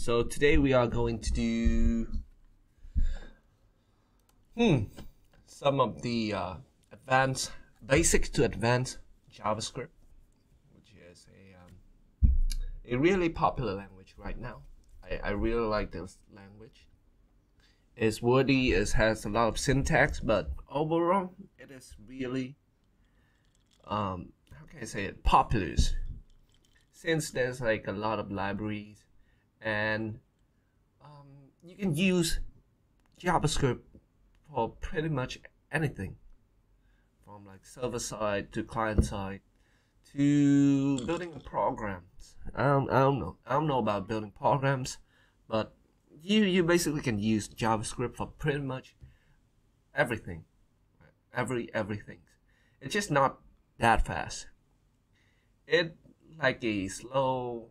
So today we are going to do hmm some of the uh, advanced basic to advanced JavaScript, which is a um, a really popular language right now. I, I really like this language It's wordy, it has a lot of syntax, but overall, it is really, um, how can I say it, popular. Since there's like a lot of libraries, and um, you can use JavaScript for pretty much anything, from like server side to client side to building programs. I don't, I don't know. I don't know about building programs, but you you basically can use JavaScript for pretty much everything, every everything. It's just not that fast. It like a slow,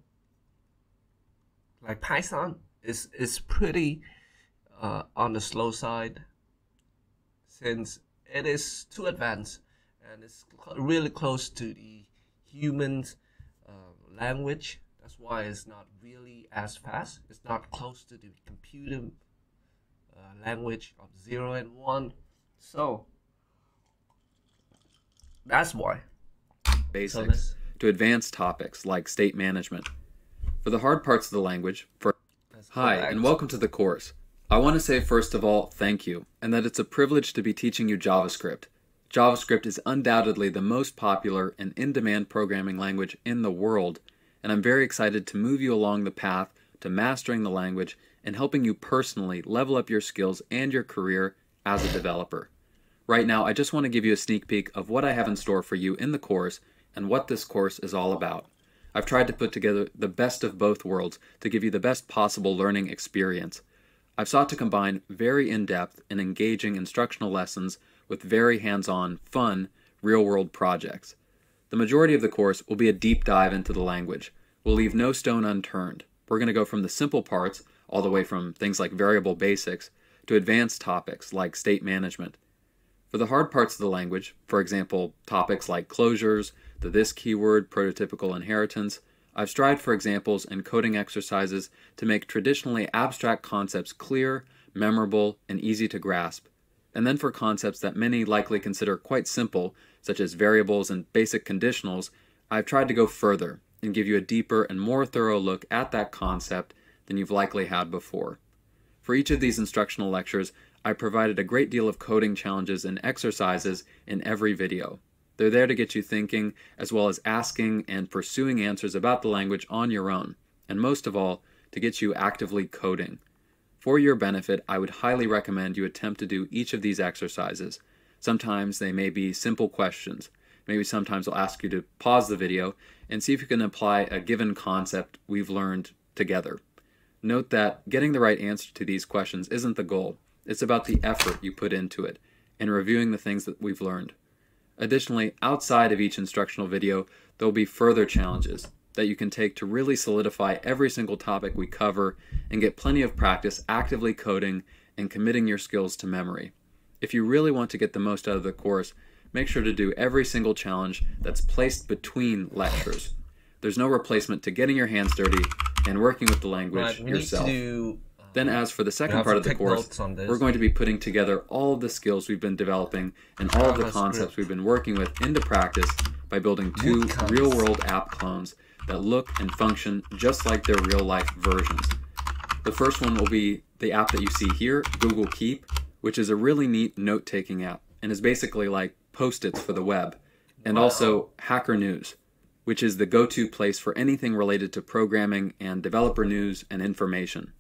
like Python is is pretty uh, on the slow side since it is too advanced and it's really close to the human uh, language that's why it's not really as fast. It's not close to the computer uh, language of 0 and 1. So, that's why. Basics to advanced topics like state management. For the hard parts of the language, for Hi, and welcome to the course. I want to say first of all, thank you, and that it's a privilege to be teaching you JavaScript. JavaScript is undoubtedly the most popular and in demand programming language in the world, and I'm very excited to move you along the path to mastering the language and helping you personally level up your skills and your career as a developer. Right now, I just want to give you a sneak peek of what I have in store for you in the course and what this course is all about. I've tried to put together the best of both worlds to give you the best possible learning experience. I've sought to combine very in depth and engaging instructional lessons with very hands on, fun, real world projects. The majority of the course will be a deep dive into the language. We'll leave no stone unturned. We're going to go from the simple parts, all the way from things like variable basics, to advanced topics like state management. For the hard parts of the language, for example, topics like closures, the this keyword, prototypical inheritance, I've strived for examples and coding exercises to make traditionally abstract concepts clear, memorable, and easy to grasp. And then for concepts that many likely consider quite simple, such as variables and basic conditionals, I've tried to go further and give you a deeper and more thorough look at that concept than you've likely had before. For each of these instructional lectures, I provided a great deal of coding challenges and exercises in every video. They're there to get you thinking, as well as asking and pursuing answers about the language on your own, and most of all, to get you actively coding. For your benefit, I would highly recommend you attempt to do each of these exercises. Sometimes they may be simple questions. Maybe sometimes I'll ask you to pause the video and see if you can apply a given concept we've learned together. Note that getting the right answer to these questions isn't the goal. It's about the effort you put into it and reviewing the things that we've learned. Additionally, outside of each instructional video, there will be further challenges that you can take to really solidify every single topic we cover and get plenty of practice actively coding and committing your skills to memory. If you really want to get the most out of the course, make sure to do every single challenge that's placed between lectures. There's no replacement to getting your hands dirty and working with the language Right, yourself. Need to do. Then, as for the second part of the course, notes on this. we're going to be putting together all of the skills we've been developing and all of the concepts we've been working with into practice by building two real world app clones that look and function just like their real life versions. The first one will be the app that you see here, Google Keep, which is a really neat note taking app and is basically like post its for the web. And Wow. also Hacker News, which is the go to place for anything related to programming and developer news and information.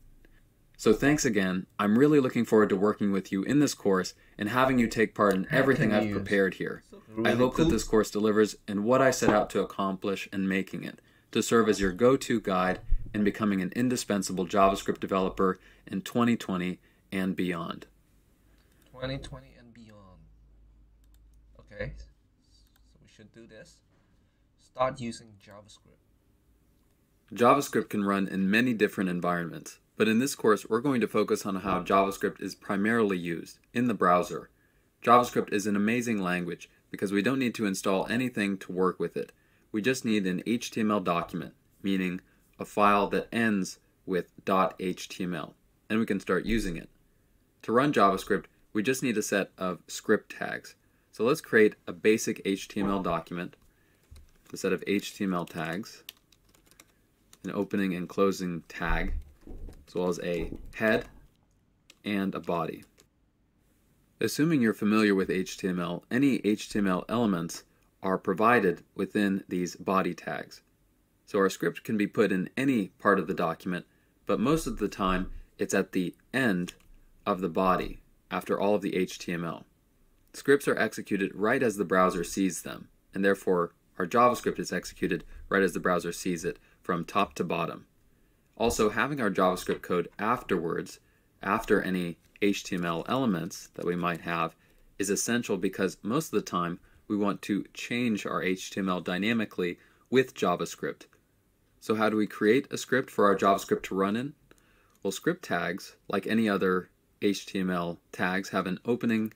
So thanks again. I'm really looking forward to working with you in this course and having you take part in everything I've prepared here. I hope that this course delivers in what I set out to accomplish in making it, to serve as your go to guide in becoming an indispensable JavaScript developer in 2020 and beyond. 2020 and beyond. Okay, so we should do this. Start using JavaScript. JavaScript can run in many different environments, but in this course we're going to focus on how JavaScript is primarily used in the browser. JavaScript is an amazing language because we don't need to install anything to work with it. We just need an HTML document, meaning a file that ends with .html, and we can start using it. To run JavaScript, we just need a set of script tags. So let's create a basic HTML document, a set of HTML tags, an opening and closing tag, as well as a head and a body. Assuming you're familiar with HTML, any HTML elements are provided within these body tags. So our script can be put in any part of the document, but most of the time it's at the end of the body after all of the HTML. Scripts are executed right as the browser sees them, and therefore our JavaScript is executed right as the browser sees it from top to bottom. Also, having our JavaScript code afterwards, after any HTML elements that we might have, is essential because most of the time we want to change our HTML dynamically with JavaScript. So how do we create a script for our JavaScript to run in? Well, script tags, like any other HTML tags, have an opening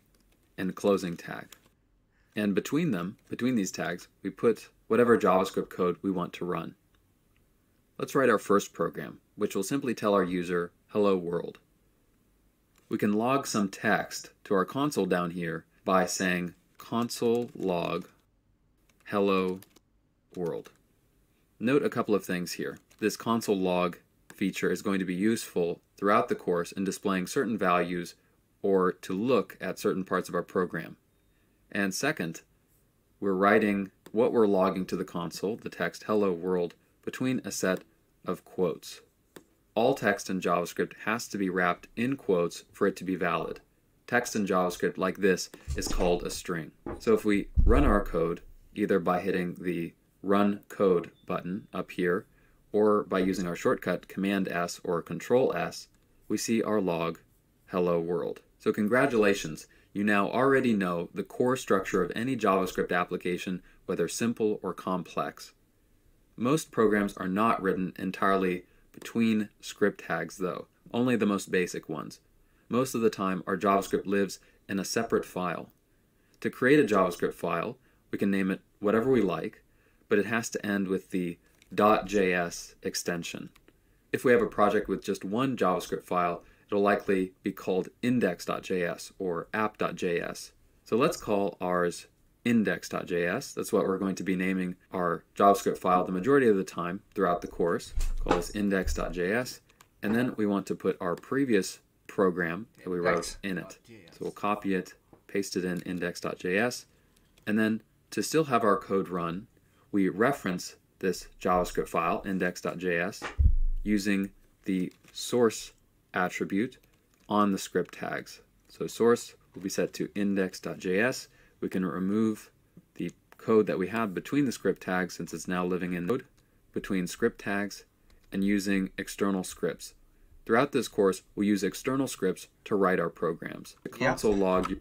and closing tag. And between them, between these tags, we put whatever JavaScript code we want to run. Let's write our first program, which will simply tell our user, hello world. We can log some text to our console down here by saying console log hello world. Note a couple of things here. This console log feature is going to be useful throughout the course in displaying certain values or to look at certain parts of our program. And second, we're writing what we're logging to the console, the text hello world, between a set of quotes. All text in JavaScript has to be wrapped in quotes for it to be valid. Text in JavaScript like this is called a string. So if we run our code, either by hitting the Run Code button up here, or by using our shortcut Command S or Control S, we see our log Hello World. So congratulations, you now already know the core structure of any JavaScript application, whether simple or complex. Most programs are not written entirely between script tags though, only the most basic ones. Most of the time our JavaScript lives in a separate file. To create a JavaScript file, we can name it whatever we like, but it has to end with the .js extension. If we have a project with just one JavaScript file, it'll likely be called index.js or app.js. So let's call ours index.js. That's what we're going to be naming our JavaScript file the majority of the time throughout the course. Call this index.js. And then we want to put our previous program that we wrote in it. So we'll copy it, paste it in index.js, and then to still have our code run, we reference this JavaScript file, index.js, using the source attribute on the script tags. So source will be set to index.js. We can remove the code that we have between the script tags since it's now living in code between script tags and using external scripts. Throughout this course, we'll use external scripts to write our programs. The console yeah. log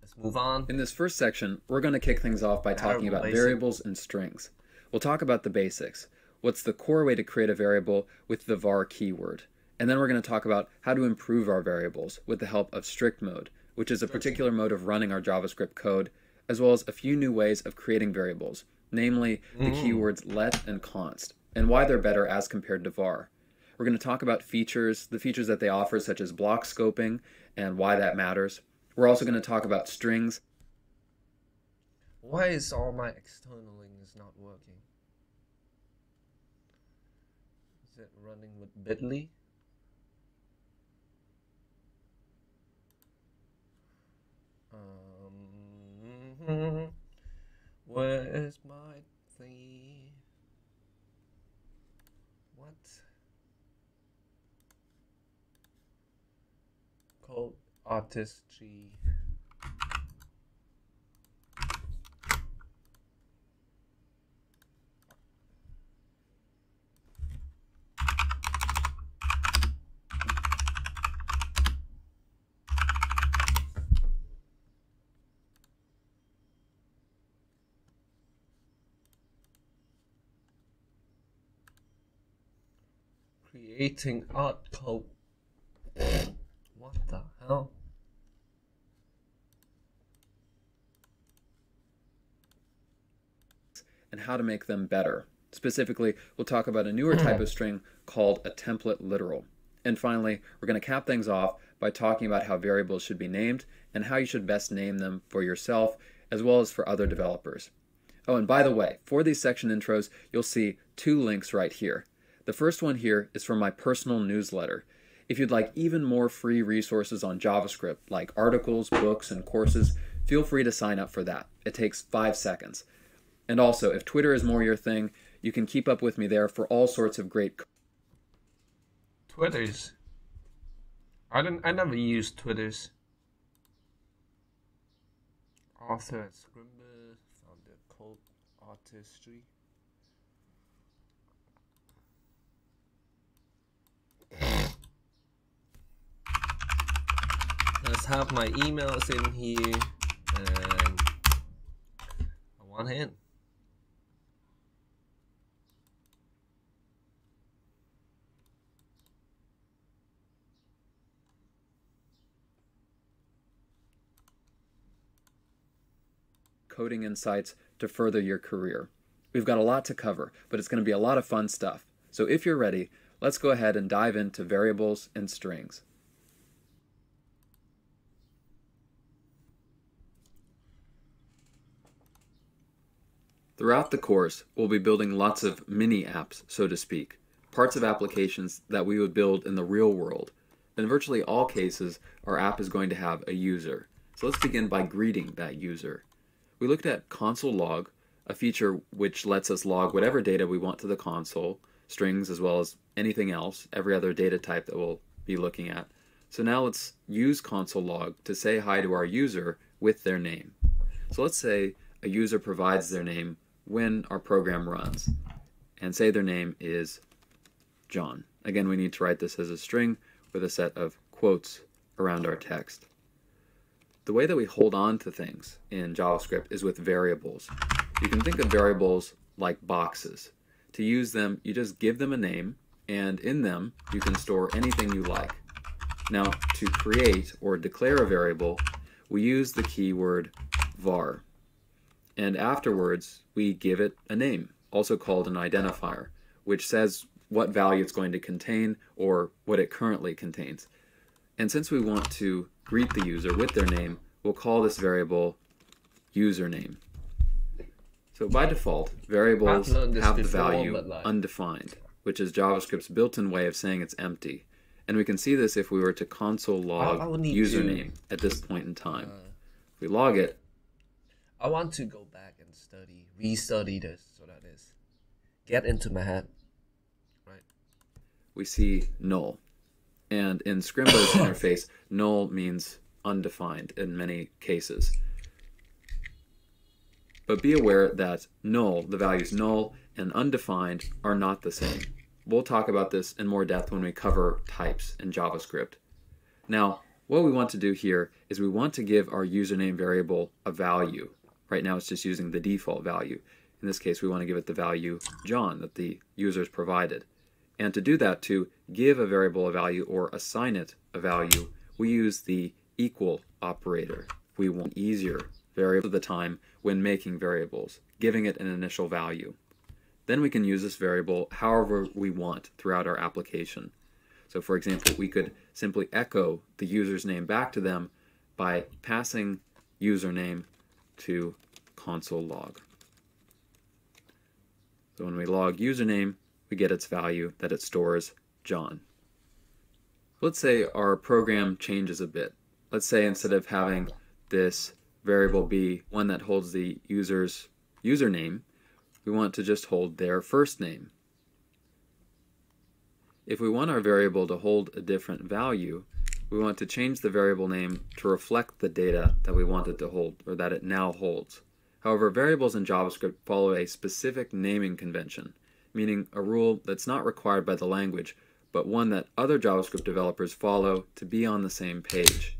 Let's move on. In this first section, we're going to kick things off by talking about variables and strings. We'll talk about the basics. What's the core way to create a variable with the var keyword? And then we're going to talk about how to improve our variables with the help of strict mode, which is a particular mode of running our JavaScript code, as well as a few new ways of creating variables, namely the mm. keywords let and const, and why they're better as compared to var. We're going to talk about features, the features that they offer, such as block scoping, and why that matters. We're also going to talk about strings. Why is all my external links not working? Is it running with Bitly? Um, where's my thing? What? Code artistry creating art code. What the hell? And how to make them better. Specifically, we'll talk about a newer mm-hmm. type of string called a template literal. And finally, we're going to cap things off by talking about how variables should be named and how you should best name them for yourself as well as for other developers. Oh, and by the way, for these section intros, you'll see two links right here. The first one here is from my personal newsletter. If you'd like even more free resources on JavaScript, like articles, books, and courses, feel free to sign up for that. It takes five seconds. And also, if Twitter is more your thing, you can keep up with me there for all sorts of great. Twitters. I don't. I never use Twitters. Author at Scrimba found the cult artistry. Let's have my emails in here and on one hand. coding insights to further your career. We've got a lot to cover, but it's going to be a lot of fun stuff. So if you're ready, let's go ahead and dive into variables and strings. Throughout the course, we'll be building lots of mini apps, so to speak, parts of applications that we would build in the real world. In virtually all cases, our app is going to have a user. So let's begin by greeting that user we looked at console log, a feature which lets us log whatever data we want to the console, strings as well as anything else, every other data type that we'll be looking at. So now let's use console log to say hi to our user with their name. So let's say a user provides their name when our program runs, and say their name is John. Again, we need to write this as a string with a set of quotes around our text. The way that we hold on to things in JavaScript is with variables. You can think of variables like boxes. To use them, you just give them a name, and in them, you can store anything you like. Now, to create or declare a variable, we use the keyword var. And afterwards, we give it a name, also called an identifier, which says what value it's going to contain or what it currently contains. And since we want to greet the user with their name, we'll call this variable username. So by default, variables have the value like... undefined, which is JavaScript's built-in way of saying it's empty. And we can see this if we were to console log username to... at this point in time. Uh, if we log it. I want to go back and study, re-study this, so that is get into my head. Right. We see null. And in Scrimba's interface, null means undefined in many cases. But be aware that null, the values null and undefined, are not the same. We'll talk about this in more depth when we cover types in JavaScript. Now, what we want to do here is we want to give our username variable a value. Right now it's just using the default value. In this case, we want to give it the value John that the users provided. And to do that, to give a variable a value or assign it a value, we use the equal operator. We want easier variable of the time when making variables, giving it an initial value. Then we can use this variable however we want throughout our application. So for example, we could simply echo the user's name back to them by passing username to console log. So when we log username, we get its value that it stores John. Let's say our program changes a bit let's say instead of having this variable be one that holds the user's username, we want to just hold their first name. If we want our variable to hold a different value, we want to change the variable name to reflect the data that we want it to hold, or that it now holds. However, variables in JavaScript follow a specific naming convention, meaning a rule that's not required by the language, but one that other JavaScript developers follow to be on the same page.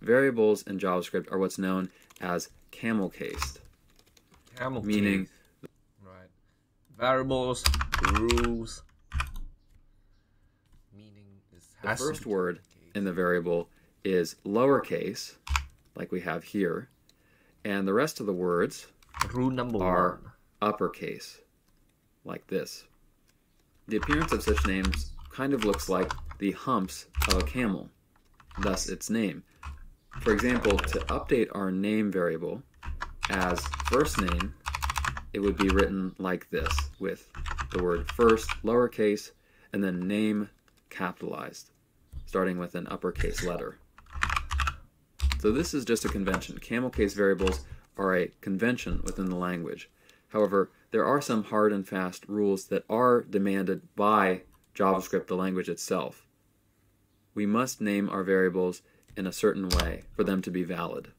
Variables in JavaScript are what's known as camel cased. Camel meaning right. Variables, rules. The first word in the variable is lowercase, like we have here, and the rest of the words Rule number are one. uppercase, like this. The appearance of such names kind of looks like the humps of a camel, thus its name. For example, to update our name variable as first name, it would be written like this with the word first lowercase and then name capitalized, starting with an uppercase letter. So this is just a convention. Camel case variables are a convention within the language. However, there are some hard and fast rules that are demanded by JavaScript, the language itself. We must name our variables in a certain way for them to be valid.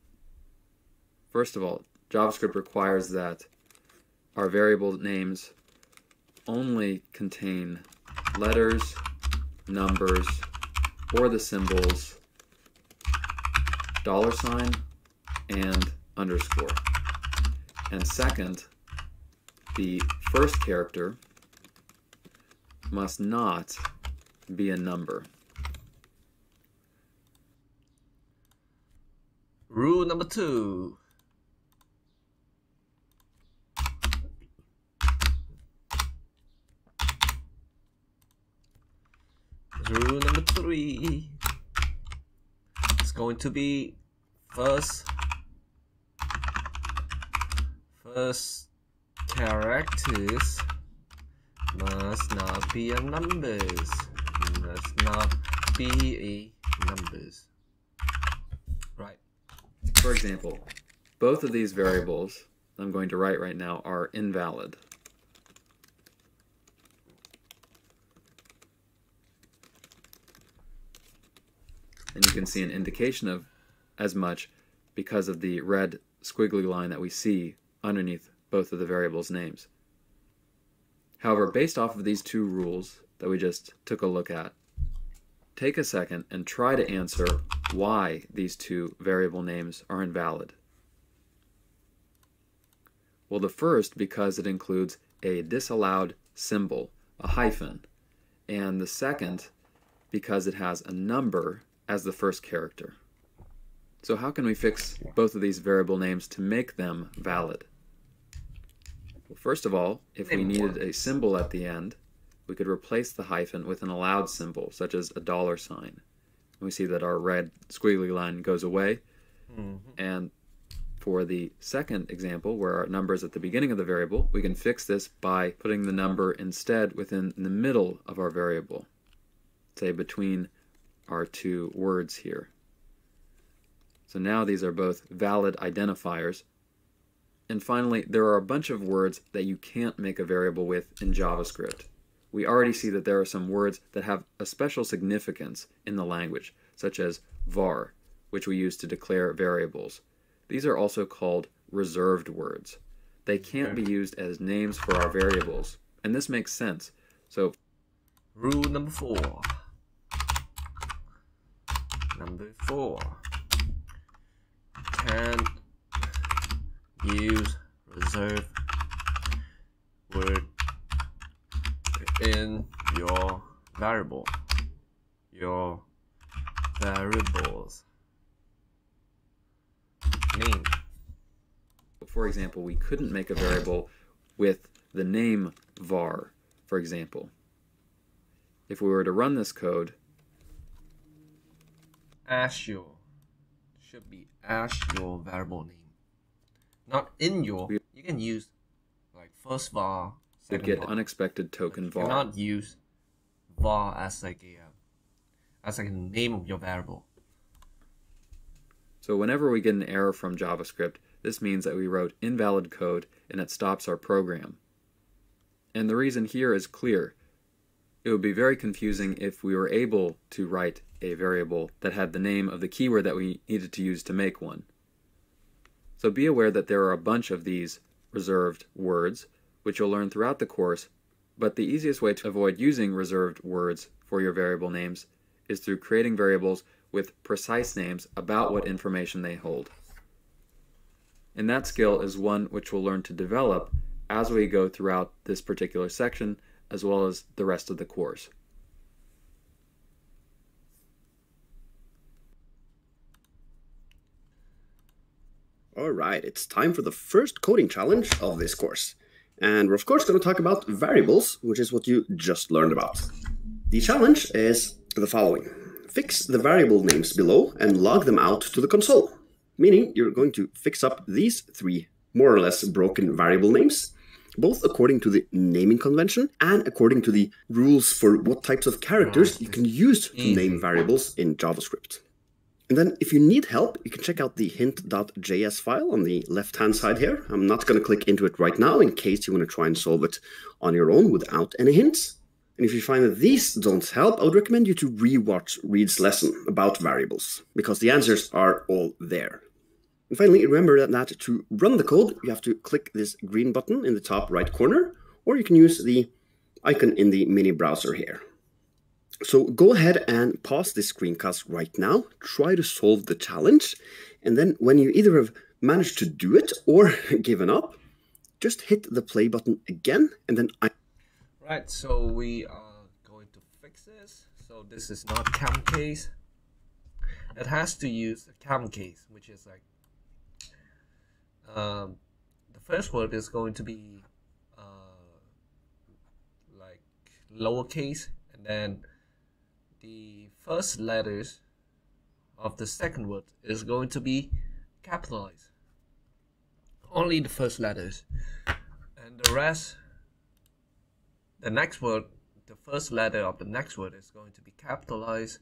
First of all, JavaScript requires that our variable names only contain letters, numbers, or the symbols dollar sign and underscore. And second, the first character must not be a number. Rule number two. Rule number three. It's going to be first first characters must not be a numbers. Must not be a numbers. Right. For example, both of these variables I'm going to write right now are invalid. And you can see an indication of as much because of the red squiggly line that we see underneath both of the variables' names. However, based off of these two rules that we just took a look at, take a second and try to answer why these two variable names are invalid. Well, the first because it includes a disallowed symbol, a hyphen, and the second because it has a number as the first character. So how can we fix both of these variable names to make them valid? Well, first of all, if we needed a symbol at the end, we could replace the hyphen with an allowed symbol, such as a dollar sign. And We see that our red squiggly line goes away. Mm-hmm. And for the second example, where our number is at the beginning of the variable, we can fix this by putting the number instead within the middle of our variable, say between our two words here. So now these are both valid identifiers. And finally, there are a bunch of words that you can't make a variable with in JavaScript. We already see that there are some words that have a special significance in the language, such as var, which we use to declare variables. These are also called reserved words. They can't be used as names for our variables, and this makes sense. So, rule number four. Number four. Can use reserve word in your variable. Your variables. Name. For example we couldn't make a variable with the name var for example. If we were to run this code Azure should be your variable name, not in your. You can use like first var. Would get var. unexpected token var. You cannot use var as like a uh, as like a name of your variable. So whenever we get an error from JavaScript, this means that we wrote invalid code and it stops our program. And the reason here is clear. It would be very confusing if we were able to write a variable that had the name of the keyword that we needed to use to make one. So be aware that there are a bunch of these reserved words, which you'll learn throughout the course, but the easiest way to avoid using reserved words for your variable names is through creating variables with precise names about what information they hold. And that skill is one which we'll learn to develop as we go throughout this particular section as well as the rest of the course. All right, it's time for the first coding challenge of this course. And we're of course going to talk about variables, which is what you just learned about. The challenge is the following. Fix the variable names below and log them out to the console, meaning you're going to fix up these three more or less broken variable names both according to the naming convention and according to the rules for what types of characters ah, you can use to mm-hmm. name variables in JavaScript. And then if you need help, you can check out the hint.js file on the left-hand side here. I'm not going to click into it right now in case you want to try and solve it on your own without any hints. And if you find that these don't help, I would recommend you to rewatch Reed's lesson about variables, because the answers are all there. And finally, remember that, that to run the code, you have to click this green button in the top right corner, or you can use the icon in the mini browser here. So go ahead and pause this screencast right now, try to solve the challenge, and then when you either have managed to do it or given up, just hit the play button again, and then I... Right, so we are going to fix this. So this is not cam case. It has to use a cam case, which is like... Um, the first word is going to be uh, like lowercase, and then the first letters of the second word is going to be capitalized. Only the first letters. And the rest, the next word, the first letter of the next word is going to be capitalized.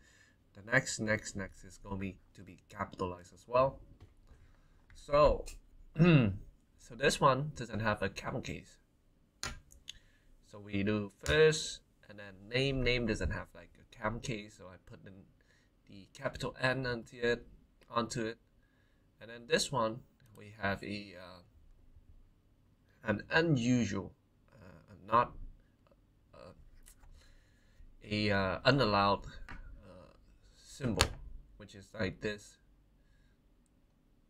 The next, next, next is going to be, to be capitalized as well. So, so this one doesn't have a camel case. So we do first, and then name, name doesn't have like a cam case, so I put in the capital N onto it, onto it. And then this one, we have a uh, an unusual, uh, not uh, a uh, unallowed uh, symbol, which is like this.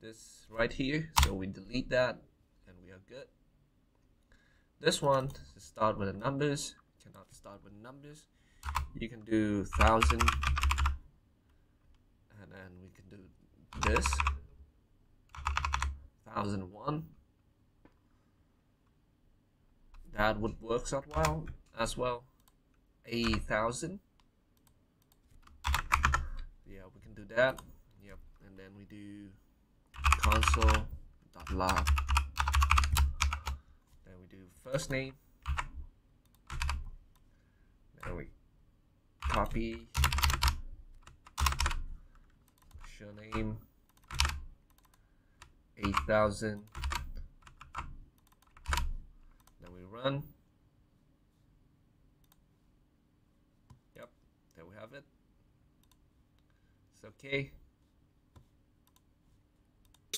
This right here, so we delete that, and we are good. This one, start with the numbers, cannot start with numbers. You can do thousand. And then we can do this. Thousand one. That would work out well as well. A thousand. Yeah we can do that. Yep and then we do console dot log then we do first name. Then we copy. Show name. 8000 then we run. Yep there we have it. It's okay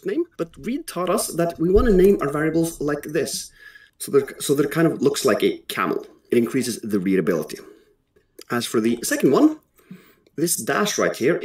name but Reed taught us that we want to name our variables like this. So that, so that it kind of looks like a camel. It increases the readability. As for the second one, this dash right here